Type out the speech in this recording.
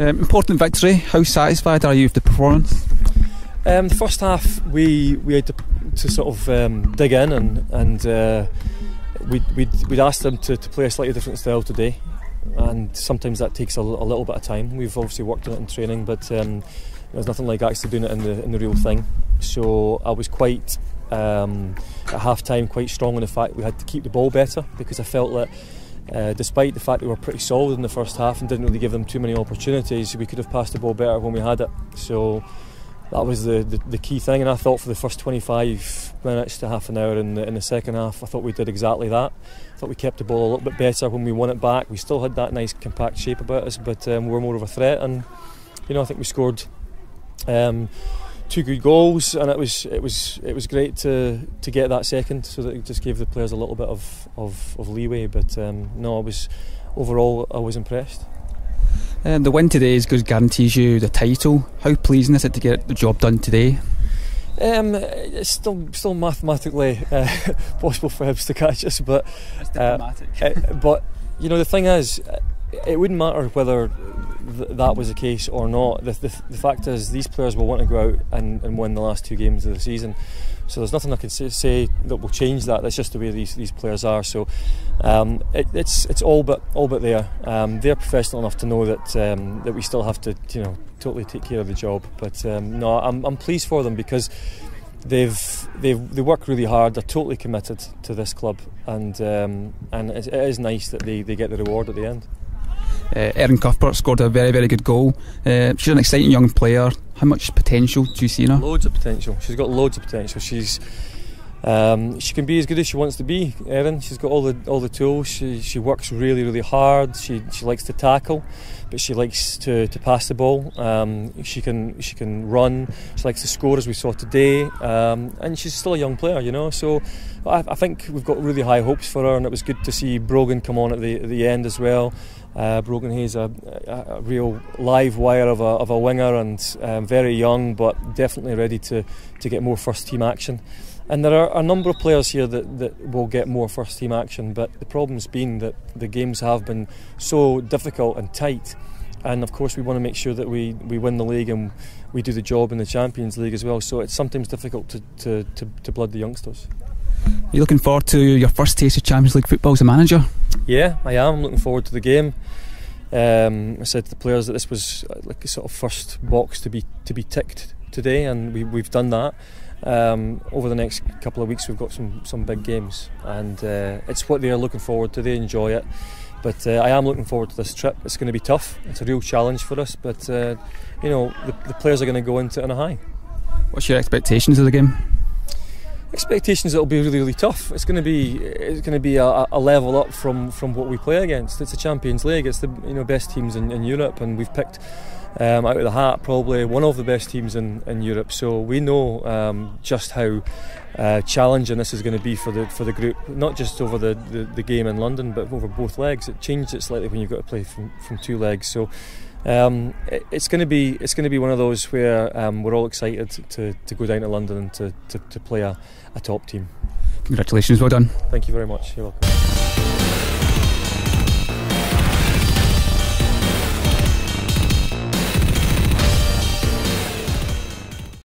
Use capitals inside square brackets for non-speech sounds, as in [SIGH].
Um, important victory. How satisfied are you with the performance? Um, the first half, we we had to, to sort of um, dig in and and uh, we'd, we'd, we'd asked them to, to play a slightly different style today, and sometimes that takes a, a little bit of time. We've obviously worked on it in training, but um, there's nothing like actually doing it in the in the real thing. So I was quite um, at half time quite strong on the fact we had to keep the ball better because I felt that uh, despite the fact that we were pretty solid in the first half and didn't really give them too many opportunities, we could have passed the ball better when we had it. So that was the, the, the, key thing. And I thought for the first 25 minutes to half an hour in the, in the second half, I thought we did exactly that. I thought we kept the ball a little bit better when we won it back. We still had that nice compact shape about us, but um, we were more of a threat. And you know, I think we scored. Um, two good goals, and it was it was it was great to to get that second, so that it just gave the players a little bit of of, of leeway. But um, no, I was overall I was impressed. Um, the win today is good, guarantees you the title. How pleasing is it to get the job done today? Um, it's still still mathematically uh, [LAUGHS] possible for Hibs to catch us, but uh, uh, but you know the thing is, it wouldn't matter whether th- that was the case or not. The, the, fact is, these players will want to go out and, and win the last two games of the season. So there's nothing I can say, say that will change that. That's just the way these, these players are. So um, it, it's it's all but all but there. Um, they're professional enough to know that um, that we still have to you know totally take care of the job. But um, no, I'm, I'm pleased for them because they've they've they work really hard. They're totally committed to this club, and um, and it, it is nice that they, they get the reward at the end. Uh, Erin Cuthbert scored a very, very good goal. Uh, she's an exciting young player. How much potential do you see in her? Loads of potential. She's got loads of potential. She's um, she can be as good as she wants to be. Erin, she's got all the all the tools. She she works really really hard. She she likes to tackle, but she likes to, to pass the ball. Um, she can she can run. She likes to score as we saw today. Um, and she's still a young player, you know. So I, I, think we've got really high hopes for her, and it was good to see Brogan come on at the at the end as well. Uh, Brogan Hayes a, a, a, real live wire of a, of a winger and um, very young, but definitely ready to, to get more first team action. And there are a number of players here that, that will get more first team action, but the problem's been that the games have been so difficult and tight. And of course, we want to make sure that we, we win the league and we do the job in the Champions League as well. So it's sometimes difficult to, to, to, to blood the youngsters. Are you looking forward to your first taste of Champions League football as a manager? Yeah, I am. I'm looking forward to the game. Um, I said to the players that this was uh, like a sort of first box to be to be ticked today, and we, we've done that. Um, over the next couple of weeks, we've got some some big games, and uh, it's what they are looking forward to. They enjoy it, but uh, I am looking forward to this trip. It's going to be tough. It's a real challenge for us, but uh, you know the, the players are going to go into it on a high. What's your expectations of the game? Expectations it'll be really really tough. It's going to be it's going to be a, a, level up from from what we play against. It's a Champions League. It's the you know best teams in, in Europe and we've picked um, out of the hat probably one of the best teams in, in Europe. So we know um, just how uh, challenging this is going to be for the for the group not just over the, the, the game in London but over both legs. It changed it slightly when you've got to play from, from two legs. So um, it's going to be it's going to be one of those where um, we're all excited to, to go down to London and to, to, to play a, a top team. Congratulations, well done. Thank you very much. You're welcome.